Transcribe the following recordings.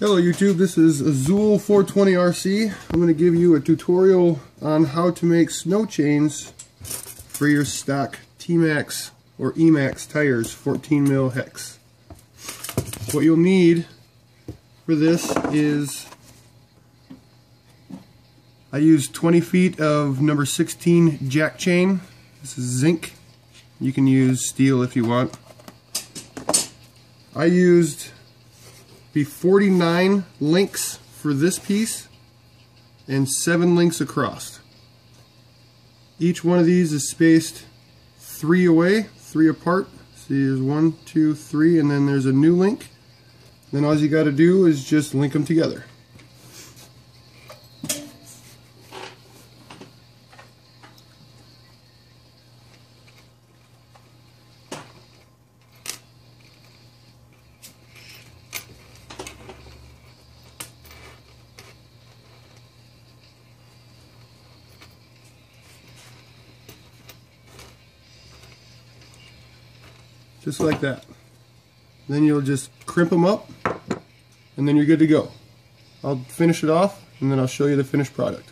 Hello YouTube, this is Azule 420 RC. I'm going to give you a tutorial on how to make snow chains for your stock T-Maxx or E-Maxx tires 14 mil hex. What you'll need for this is I use 20 feet of number 16 jack chain. This is zinc. You can use steel if you want. I used be 49 links for this piece and 7 links across. Each one of these is spaced 3 away, 3 apart. See there's one, two, three, and then there's a new link. Then all you got to do is just link them together. Just like that. Then you'll just crimp them up and then you're good to go. I'll finish it off and then I'll show you the finished product.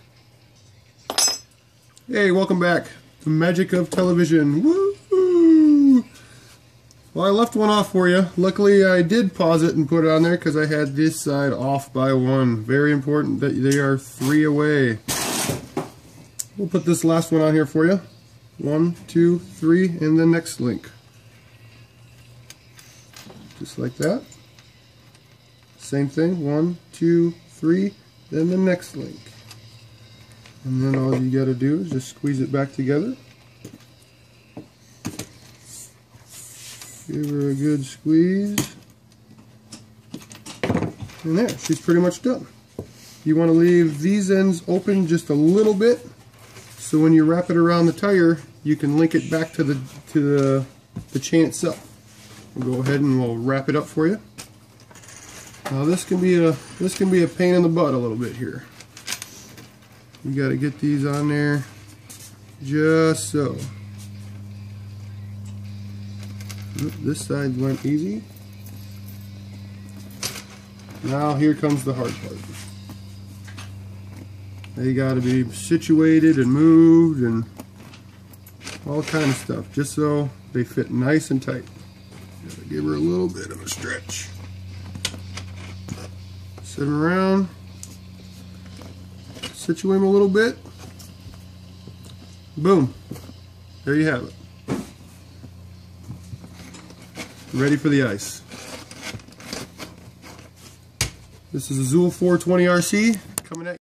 Hey, welcome back. The magic of television. Woo! Well, I left one off for you. Luckily, I did pause it and put it on there because I had this side off by one. Very important that they are three away. We'll put this last one on here for you. One, two, three, and the next link just like that. Same thing, one, two, three, then the next link. And then all you gotta do is just squeeze it back together. Give her a good squeeze. And there, she's pretty much done. You want to leave these ends open just a little bit so when you wrap it around the tire you can link it back to the to the, the chain itself. We'll go ahead and we'll wrap it up for you. Now this can be a this can be a pain in the butt a little bit here. You got to get these on there just so. This side went easy. Now here comes the hard part. They got to be situated and moved and all kind of stuff just so they fit nice and tight. Gotta give her a little bit of a stretch. Sit them around. Situate them a little bit. Boom. There you have it. Ready for the ice. This is a Azule 420 RC coming at